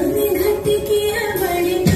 संघट किया बड़े